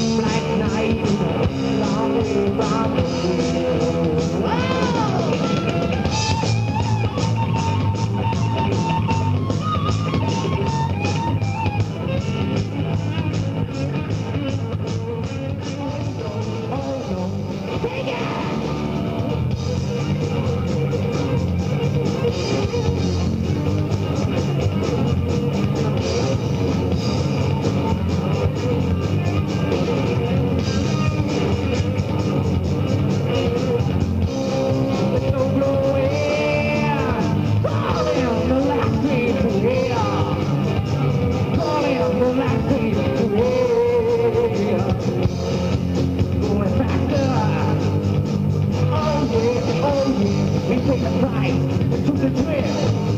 Shabbat. We take the fight to the drill.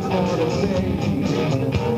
before they say